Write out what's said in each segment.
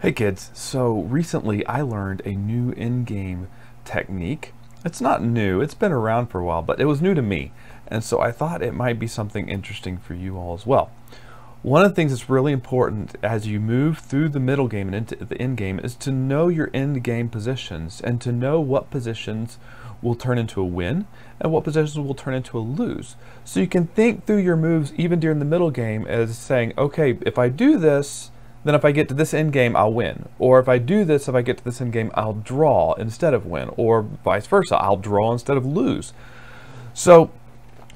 Hey kids, so recently I learned a new endgame technique. It's not new, it's been around for a while, but it was new to me. And so I thought it might be something interesting for you all as well. One of the things that's really important as you move through the middle game and into the end game is to know your end game positions and to know what positions will turn into a win and what positions will turn into a lose. So you can think through your moves even during the middle game as saying, okay, if I do this, then if I get to this end game, I'll win. Or if I do this, if I get to this end game, I'll draw instead of win. Or vice versa, I'll draw instead of lose. So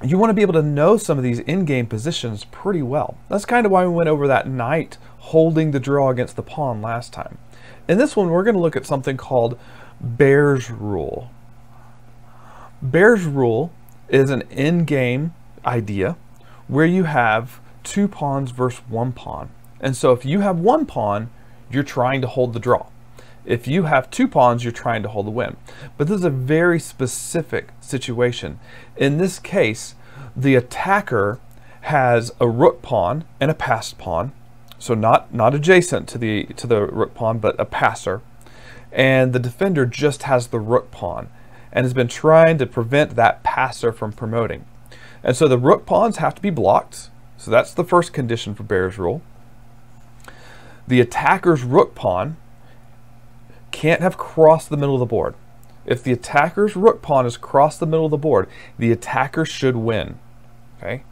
you want to be able to know some of these endgame positions pretty well. That's kind of why we went over that knight holding the draw against the pawn last time. In this one, we're going to look at something called Bahr's Rule. Bahr's Rule is an endgame idea where you have two pawns versus one pawn. And so if you have one pawn, you're trying to hold the draw. If you have two pawns, you're trying to hold the win. But this is a very specific situation. In this case, the attacker has a rook pawn and a passed pawn. So not, not adjacent to the, to the rook pawn, but a passer. And the defender just has the rook pawn and has been trying to prevent that passer from promoting. And so the rook pawns have to be blocked. So that's the first condition for Bahr's Rule. The attacker's rook pawn can't have crossed the middle of the board. If the attacker's rook pawn has crossed the middle of the board, the attacker should win. Okay?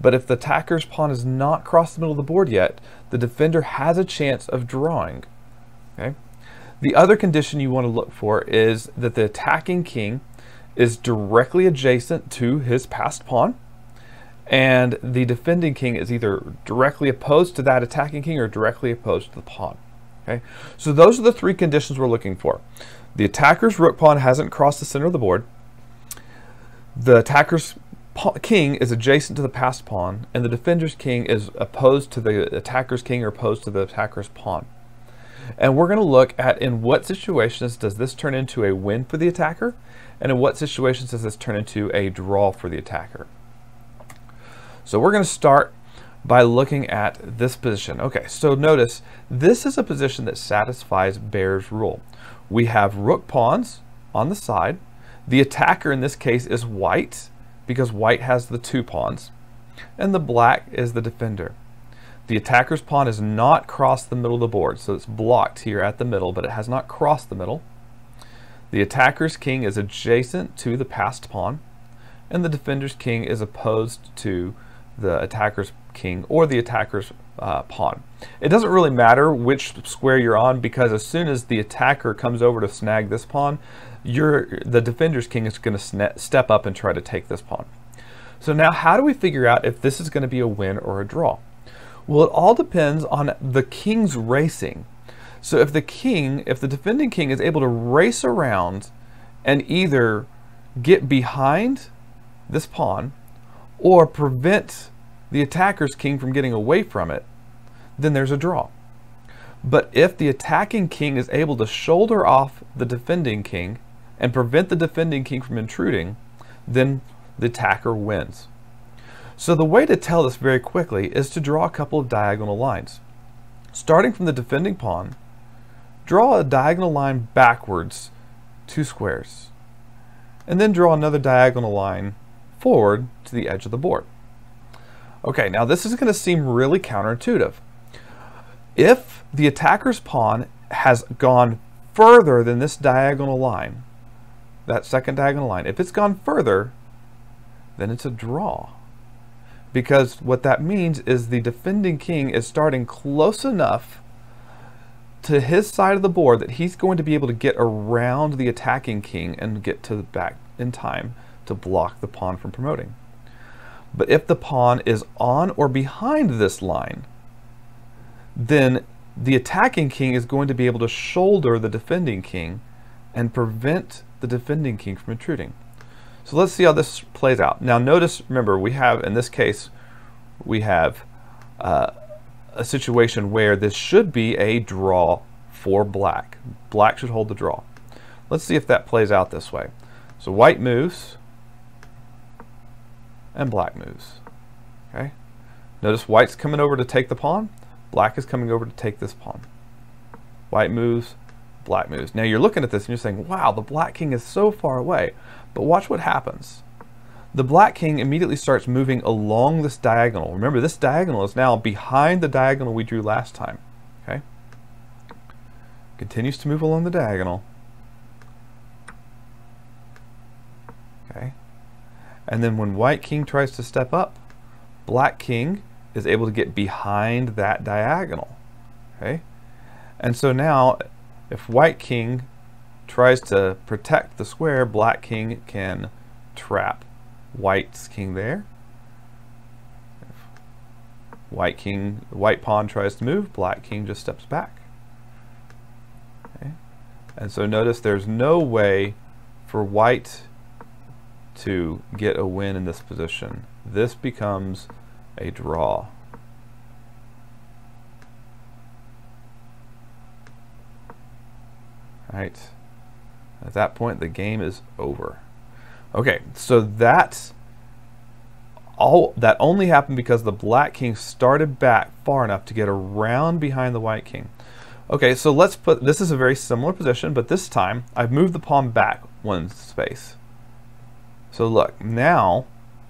But if the attacker's pawn has not crossed the middle of the board yet, the defender has a chance of drawing. Okay? The other condition you want to look for is that the attacking king is directly adjacent to his passed pawn and the defending king is either directly opposed to that attacking king or directly opposed to the pawn. Okay, so those are the three conditions we're looking for. The attacker's rook pawn hasn't crossed the center of the board. The attacker's king is adjacent to the passed pawn, and the defender's king is opposed to the attacker's king or opposed to the attacker's pawn. And we're going to look at in what situations does this turn into a win for the attacker, and in what situations does this turn into a draw for the attacker. So we're going to start by looking at this position. Okay, so notice this is a position that satisfies Bahr's rule. We have rook pawns on the side. The attacker in this case is white because white has the two pawns and the black is the defender. The attacker's pawn has not crossed the middle of the board, so it's blocked here at the middle, but it has not crossed the middle. The attacker's king is adjacent to the passed pawn, and the defender's king is opposed to the attacker's king or the attacker's uh, pawn. It doesn't really matter which square you're on because as soon as the attacker comes over to snag this pawn, you're, the defender's king is going to step up and try to take this pawn. So now how do we figure out if this is going to be a win or a draw? Well, it all depends on the king's racing. So if the king, if the defending king is able to race around and either get behind this pawn or prevent the attacker's king from getting away from it, then there's a draw. But if the attacking king is able to shoulder off the defending king and prevent the defending king from intruding, then the attacker wins. So the way to tell this very quickly is to draw a couple of diagonal lines. Starting from the defending pawn, draw a diagonal line backwards two squares, and then draw another diagonal line forward to the edge of the board. Okay, now this is going to seem really counterintuitive. If the attacker's pawn has gone further than this diagonal line, that second diagonal line, if it's gone further, then it's a draw. Because what that means is the defending king is starting close enough to his side of the board that he's going to be able to get around the attacking king and get to the back in time to block the pawn from promoting. But if the pawn is on or behind this line, then the attacking king is going to be able to shoulder the defending king and prevent the defending king from intruding. So let's see how this plays out. Now notice, remember, we have, in this case, we have uh, a situation where this should be a draw for black. Black should hold the draw. Let's see if that plays out this way. So white moves, and black moves. Okay. Notice white's coming over to take the pawn. Black is coming over to take this pawn. white moves, black moves. Now you're looking at this and you're saying, wow, the black king is so far away. But watch what happens. The black king immediately starts moving along this diagonal. Remember, this diagonal is now behind the diagonal we drew last time. Okay? Continues to move along the diagonal. Okay? And then when white king tries to step up, black king is able to get behind that diagonal. Okay? And so now, if white king tries to protect the square, black king can trap white's king there. White king, white pawn tries to move, black king just steps back. Okay? And so notice there's no way for white to get a win in this position. This becomes a draw. Right. At that point, the game is over. Okay, so that all that only happened because the black king started back far enough to get around behind the white king. Okay, so let's put this is a very similar position, but this time I've moved the pawn back one space. So look, now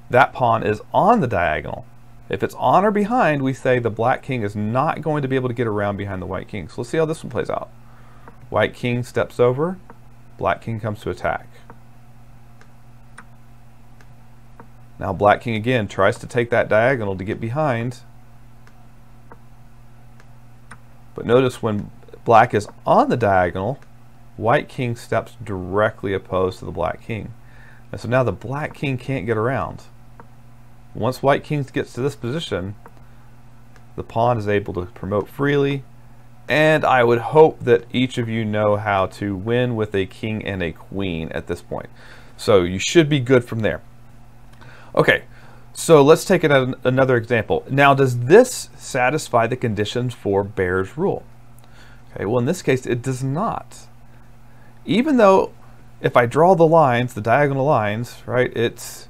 that pawn is on the diagonal. If it's on or behind, we say the black king is not going to be able to get around behind the white king. So let's see how this one plays out. White king steps over, black king comes to attack. Now black king again tries to take that diagonal to get behind. But notice when black is on the diagonal, white king steps directly opposed to the black king. And so now the black king can't get around. Once white king gets to this position, the pawn is able to promote freely. And I would hope that each of you know how to win with a king and a queen at this point. So you should be good from there. Okay, so let's take an, another example. Now, does this satisfy the conditions for Bahr's rule? Okay, well, in this case, it does not. Even though if I draw the lines, the diagonal lines, right, it's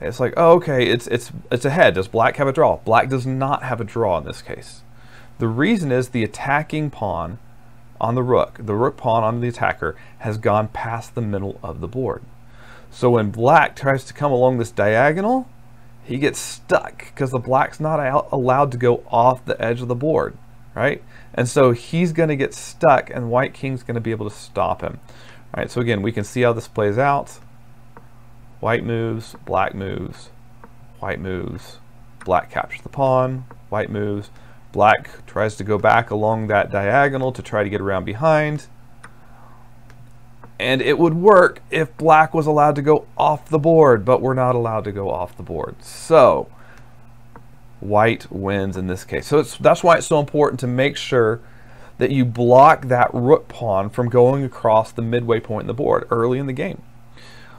it's like, oh, okay, it's, it's, it's ahead. Does black have a draw? Black does not have a draw in this case. The reason is the attacking pawn on the rook, the rook pawn on the attacker, has gone past the middle of the board. So when black tries to come along this diagonal, he gets stuck because the black's not allowed to go off the edge of the board, right? And so he's going to get stuck and white king's going to be able to stop him. All right, so again, we can see how this plays out. White moves, black moves, white moves, black captures the pawn, white moves, black tries to go back along that diagonal to try to get around behind. And it would work if black was allowed to go off the board, but we're not allowed to go off the board. So white wins in this case. So that's why it's so important to make sure that you block that rook pawn from going across the midway point in the board early in the game.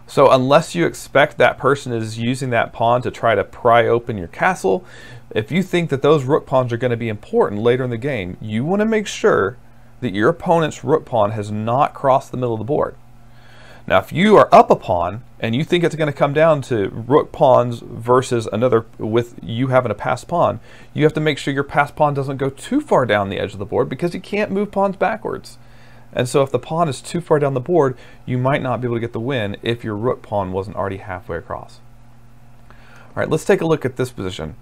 So unless you expect that person is using that pawn to try to pry open your castle, if you think that those rook pawns are going to be important later in the game, you want to make sure that your opponent's rook pawn has not crossed the middle of the board. Now, if you are up a pawn and you think it's going to come down to rook pawns versus another with you having a passed pawn, you have to make sure your passed pawn doesn't go too far down the edge of the board because you can't move pawns backwards. And so if the pawn is too far down the board, you might not be able to get the win if your rook pawn wasn't already halfway across. All right, let's take a look at this position.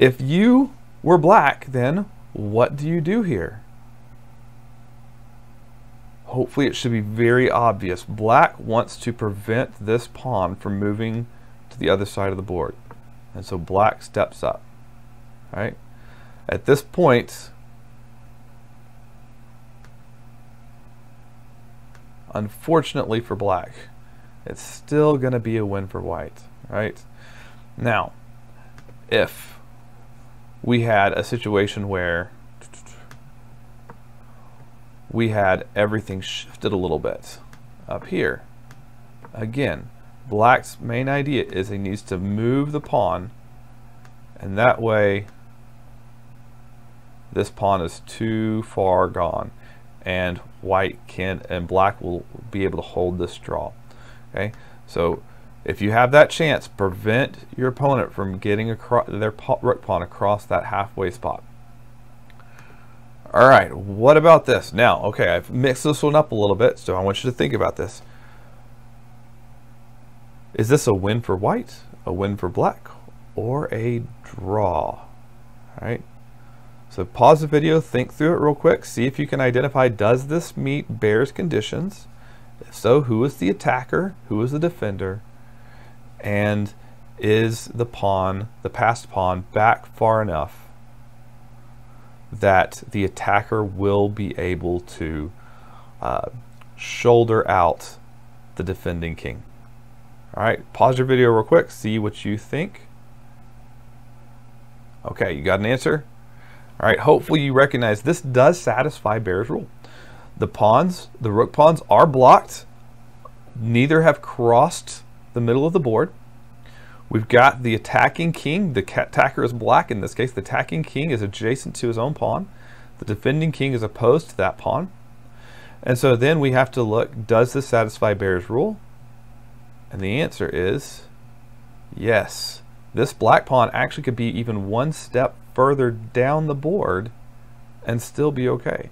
If you were black, then what do you do here? Hopefully it should be very obvious. Black wants to prevent this pawn from moving to the other side of the board. And so black steps up. right? At this point, Unfortunately for black, it's still going to be a win for white, right? Now, if we had a situation where we had everything shifted a little bit up here, again, black's main idea is he needs to move the pawn and that way this pawn is too far gone and white can and black will be able to hold this draw. Okay, so if you have that chance, prevent your opponent from getting across their rook pawn across that halfway spot. All right, what about this? Now, okay, I've mixed this one up a little bit, so I want you to think about this. Is this a win for white, a win for black, or a draw? All right. So pause the video, think through it real quick, see if you can identify, does this meet Bahr's conditions? If so, who is the attacker? Who is the defender? And is the pawn, the passed pawn, back far enough that the attacker will be able to uh, shoulder out the defending king. All right, pause your video real quick, see what you think. Okay, you got an answer? All right, hopefully you recognize this does satisfy Bahr's rule. The pawns, the rook pawns are blocked. Neither have crossed the middle of the board. We've got the attacking king. The attacker is black in this case. The attacking king is adjacent to his own pawn. The defending king is opposed to that pawn. And so then we have to look, does this satisfy Bahr's rule? And the answer is yes. This black pawn actually could be even one step further down the board and still be okay.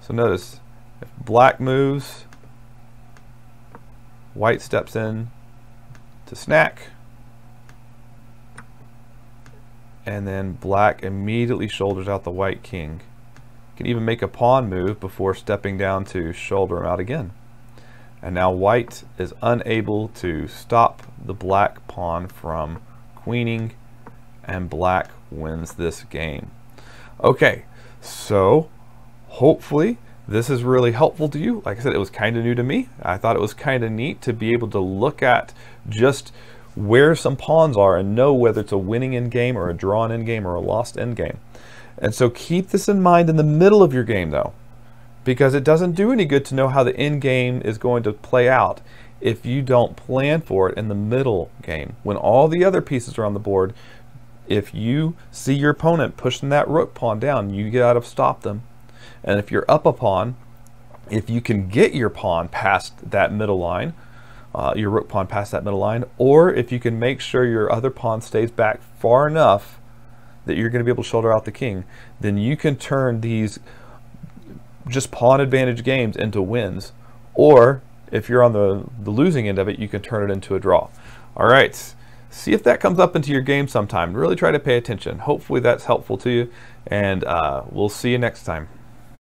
So notice, if black moves, white steps in to snack, and then black immediately shoulders out the white king. Can even make a pawn move before stepping down to shoulder him out again. And now white is unable to stop the black pawn from queening and black wins this game. Okay, so hopefully this is really helpful to you. Like I said, it was kind of new to me. I thought it was kind of neat to be able to look at just where some pawns are and know whether it's a winning endgame or a drawn endgame or a lost endgame. And so keep this in mind in the middle of your game though, because it doesn't do any good to know how the end game is going to play out if you don't plan for it in the middle game. When all the other pieces are on the board, if you see your opponent pushing that rook pawn down, you got to stop them. And if you're up a pawn, if you can get your pawn past that middle line, uh, your rook pawn past that middle line, or if you can make sure your other pawn stays back far enough that you're going to be able to shoulder out the king, then you can turn these just pawn advantage games into wins. Or if you're on the, the losing end of it, you can turn it into a draw. All right, see if that comes up into your game sometime. Really try to pay attention. Hopefully that's helpful to you, and uh, we'll see you next time.